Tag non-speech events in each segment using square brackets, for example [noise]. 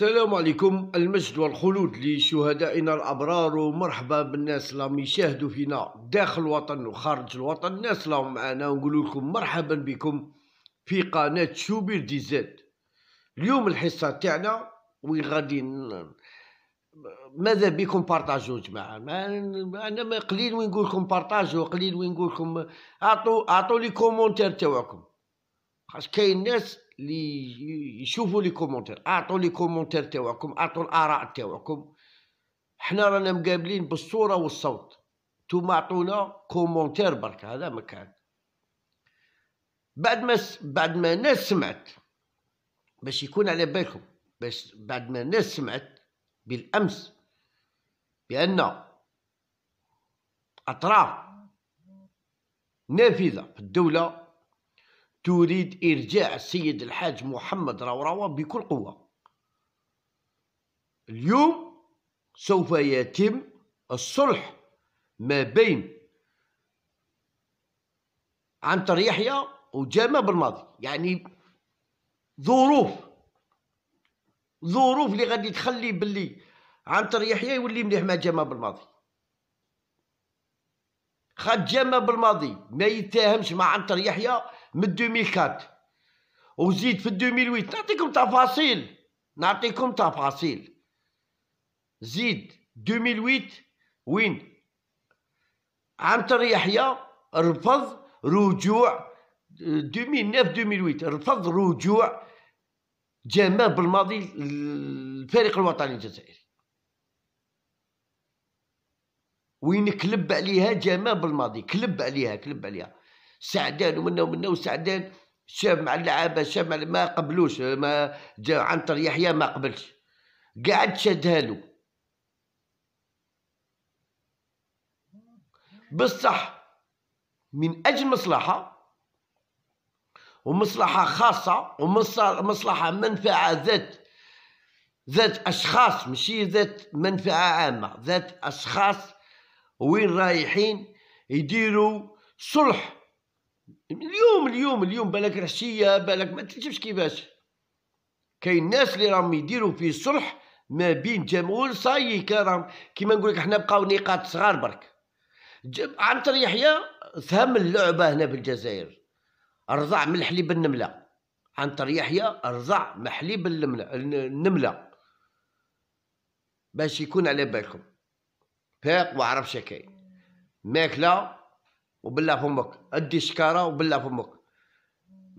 السلام عليكم. المجد والخلود لشهدائنا الأبرار. ومرحبا بالناس اللي يشاهدوا فينا داخل الوطن وخارج الوطن. الناس اللي معنا ونقول لكم مرحبا بكم في قناة شوبير دي زاد اليوم الحصة تاعنا وين غادي ماذا بكم بارطاجوا جماعة؟ ما أنا ما قليل وين نقول لكم بارطاجوا قليل وين نقول لكم أعطوا أعطوا les commentaires تاعكم. خاطر كاين ناس اللي يشوفوا les commentaires أعطوا les commentaires تاعكم أعطوا الآراء تاعكم حنا رانا مقابلين بالصورة والصوت. نتوما أعطونا commentaire برك هذا مكان بعد ما س... بعد ما الناس سمعت باش يكون على بالكم باش بعد ما الناس سمعت بالأمس بأن أطراف نافذة في الدولة تريد إرجاع السيد الحاج محمد روروة بكل قوة. اليوم سوف يتم الصلح ما بين عنتر يحيى وجامع بالماضي يعني ظروف ظروف اللي غادي تخلي باللي عنتر يحيى يولي مليح مع جامع بالماضي خد جامع بالماضي. ما يتهمش مع عنتر يحيى من 2004 وزيد في 2008 نعطيكم تفاصيل. نعطيكم تفاصيل. زيد 2008 وين؟ عنتر يحيى رفض رجوع 2009 2008 رفض رجوع جمال بالماضي الفريق الوطني الجزائري. وين كلب عليها جمال بالماضي كلب عليها كلب عليها. سعدان ومنا ومنا وسعدان شاف مع اللعابة شاف مع ما قبلوش ما جا عنتر يحيى ما قبلش. قاعد شدها له بصح من أجل مصلحة ومصلحة خاصة ومصلحه منفعة ذات ذات أشخاص ماشي ذات منفعة عامة ذات أشخاص وين رايحين يديروا صلح. اليوم اليوم اليوم بالك العشيه بالك ما تشوفش كيفاش. كاين ناس اللي راهم يديروا في صلح ما بين جمهور صاي كرام. كيما نقول لك حنا بقاو نقاط صغار برك. عنتر يحيى فهم اللعبة هنا في الجزائر رضع من الحليب النمله عنتر يحيى رضع من حليب النملة. باش يكون على بالكم. فاق وعرف شكاين ماكلة وبالله فمك. أدي شكاره وبالله فمك.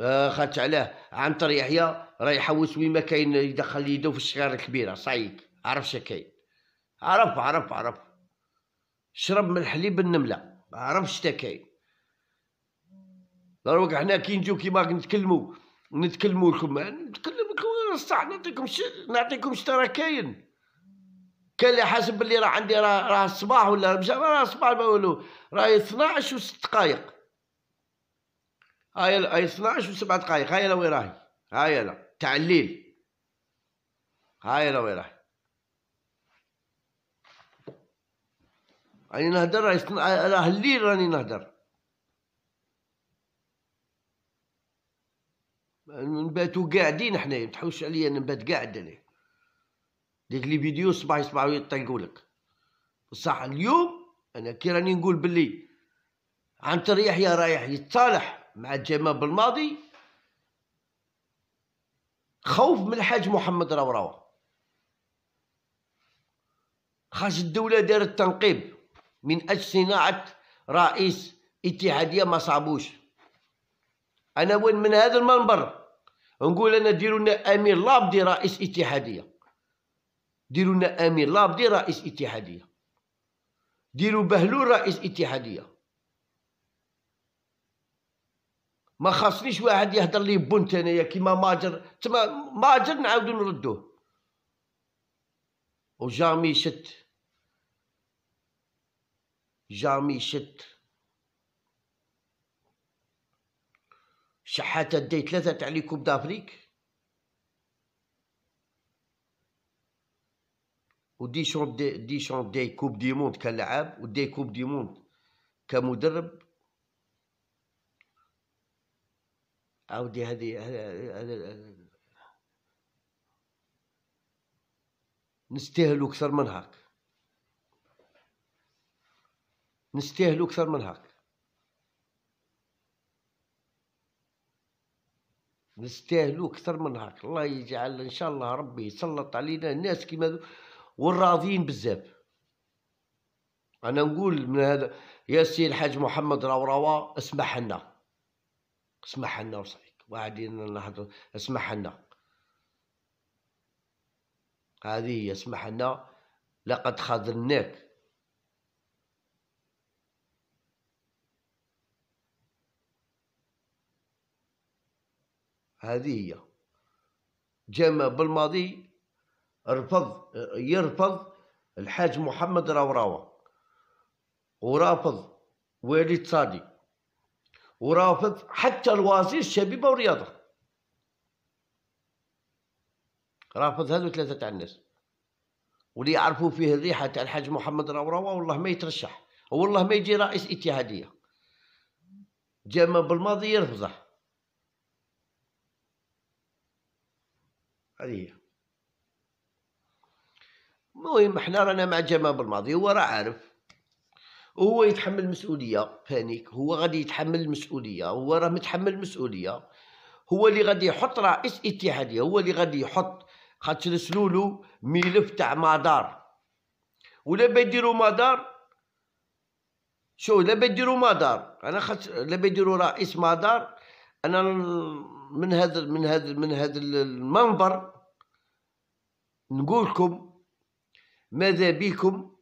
آه خدت عليه عنتر يحيى راه يحوس وين ما كاين يدخل يدو في الشكاره الكبيرة. صعيد عرف شكاين عرف عرف عرف شرب من الحليب النملة. عرف شتا كاين دروك حنا كي نجيو كيما نتكلموا نتكلموا لكم. نتكلم لكم. نعطيكم. نعطيكم شتا راه كاين. كان اللي حاسب باللي راه عندي راه راه الصباح ولا مشى راه الصباح ما والو. راه 12 و 6 دقائق هاي هاي 12 و 7 دقائق هاي وين راهي؟ هاي لا. تاع الليل هاي وين راهي؟ راني نهدر راه الليل راني نهدر نباتو قاعدين حنايا متحوش عليا نبات قاعد عليه ديك لي فيديو صباح يصبحوا يطيقوا لك بصح اليوم أنا كي راني نقول باللي عنتر يحيى رايح يتصالح مع الجماعة بالماضي خوف من الحاج محمد روراوة خاص الدولة دارت تنقيب من أجل صناعة رئيس اتحادية ما صعبوش. أنا وين من هذا المنبر؟ نقول أنا ديروا لنا أمير لابدي رئيس اتحادية. ديروا لنا امير لابدي رئيس اتحادية. ديروا بهلول رئيس اتحادية. ما خاصنيش واحد يهدر لي بنت انايا كيما ماجر. تما ماجر نعاودو نردوه. وجامي شت. جامي شت. شحاتة دي ثلاثة تاع لي كوب دافريك؟ ودي شون دي, شون دي كوب دي موند كلاعب ودي كوب دي موند كمدرب. عاودي هذه نستاهلوا أكثر من هاك. نستاهلوا أكثر من هاك. نستاهلوا أكثر من هاك. الله يجعل إن شاء الله ربي يسلط علينا الناس كيما والراضيين بزاف. أنا نقول من هذا يا سي الحاج محمد راوروا اسمح لنا. اسمح لنا وصيك واحدين نحضر اسمح لنا. هذه هي اسمح لنا. لقد خذلناك. هذه هي. جامع بالماضي رفض يرفض الحاج محمد راوراوة ورافض والد صادي ورافض حتى الوزير الشبيبة والرياضة رافض هذو ثلاثة تاع الناس. واللي يعرفوا فيه الريحة تاع الحاج محمد راوراوة والله ما يترشح والله ما يجي رئيس اتحادية. جامع بالماضي يرفضه. هذه هي. المهم إحنا رانا مع جمال بالماضي هو راه عارف. وهو يتحمل مسؤولية فانيك هو غادي يتحمل المسؤولية هو راه متحمل المسؤولية. هو اللي غادي يحط رئيس اتحادية هو اللي غادي يحط خاطر رسلولو ملف تاع مدار. ولا بيديروا مدار؟ شو لا بيديروا مدار. أنا خاطر لا بيديروا رئيس مدار. أنا من هذا من هذا من هذا المنبر نقول لكم ماذا بكم؟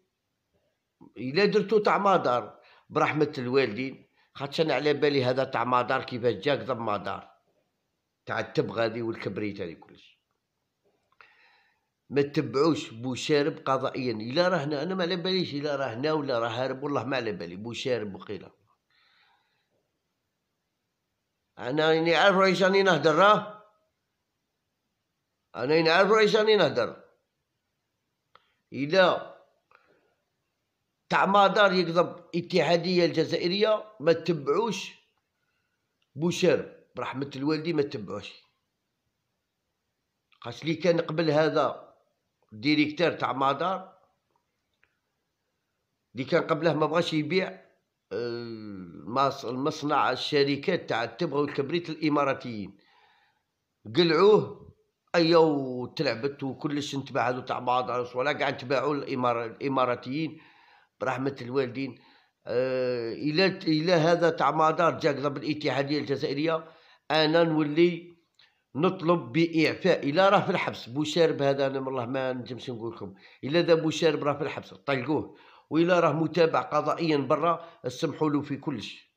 إلا درتو تاع مدار برحمة الوالدين خاطش أنا على بالي هذا تاع مدار كيفاش جا قضب مدار تاع التبغ هذه والكبريت هذه كلش. ما تبعوش بوشارب قضائيا. إلا راه هنا أنا ما على باليش إلا راه هنا ولا راه هارب والله ما على بالي. بوشارب وقيله أنا اني عارف راني نهدر راه؟ أنا اني عارف راني نهدر. اذا تاع مدار يقضب اتحادية الجزائرية ما تبعوش بوشارب برحمة الوالدين ما تبعوش خاطر لي كان قبل هذا directeur تاع مدار اللي كان قبله ما بغاش يبيع المصنع الشركات تاع التبغ والكبريت الإماراتيين. قلعوه ايو تلعبت وكلش انتباع هذو تاع بعض ولا قاعد تباعوا الإمار... الإماراتيين برحمة الوالدين. أه إلى إلى هذا تاع مدار جا قضب الاتحادية الجزائرية. أنا نولي نطلب بإعفاء. إلى راه في الحبس. بوشارب هذا أنا والله ما نجمش نقول لكم الا ذا بوشارب راه في الحبس. طلقوه. وإلا راه متابع قضائيا برا. سمحوا له في كلش.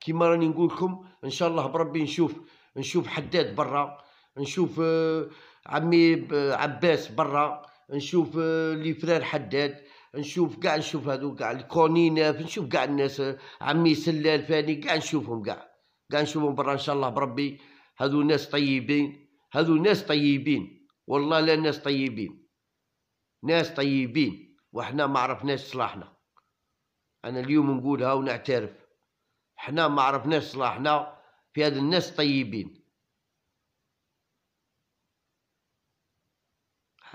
كيما راني نقول لكم إن شاء الله بربي نشوف نشوف حداد برا. نشوف آه، عمي عباس برا نشوف آه، لي فرار حداد نشوف كاع نشوف هذو كاع الكونيناف نشوف كاع الناس عمي سلال فاني كاع نشوفهم كاع كاع نشوفهم برا إن شاء الله بربي. هذو ناس طيبين هذو ناس طيبين والله لا ناس طيبين ناس طيبين وحنا ما عرفناش صلاحنا. أنا اليوم نقولها ونعترف حنا ما عرفناش صلاحنا في هذا الناس طيبين.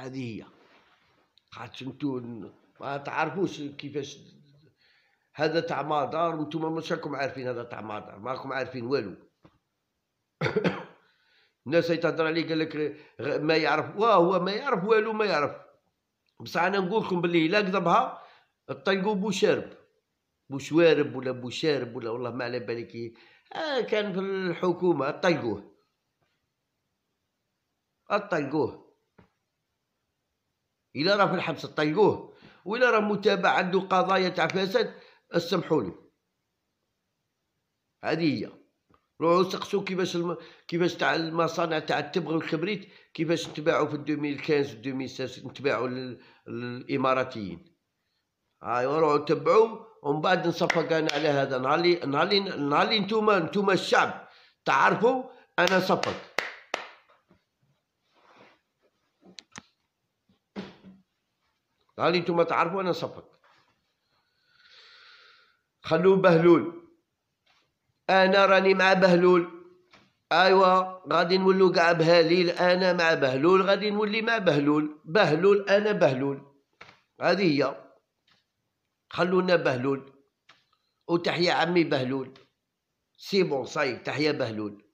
هذه هي. خاطر انتو ما تعرفوش كيفاش هذا تاع مدار وأنتم مش راكم عارفين هذا تاع مدار ما راكم عارفين والو. [coughs] الناس يتهضر عليه قال لك ما يعرف واه هو ما يعرف والو ما يعرف. بصح أنا نقول لكم باللي الا كذبها طلقوا بوشارب بوشوارب ولا بوشارب ولا والله ما على بالي آه كان في الحكومة طلقوه طلقوه إلا راه في الحبس طلقوه ولا راه متابع عنده قضايا تاع فساد اسمحوا له هذه هي. روحوا سقسوا كيفاش الم... كيفاش تاع المصانع تاع التبغ والكبريت كيفاش نتباعوا في 2015 و 2016 نتباعوا للإماراتيين. ايوا روحوا تبعوا ومن بعد نصفق أنا على هذا. نهار اللي نهار اللي نهار اللي نتوما نتوما الشعب تعرفوا أنا نصفق. اللي نتوما تعرفوا أنا نصفق خلوه بهلول. أنا راني مع بهلول. ايوا غادي نولو كاع بهاليل أنا مع بهلول غادي نولي مع بهلول. بهلول أنا بهلول. هذه هي. خلونا بهلول. وتحيا عمي بهلول. سي بون صايب تحيا بهلول.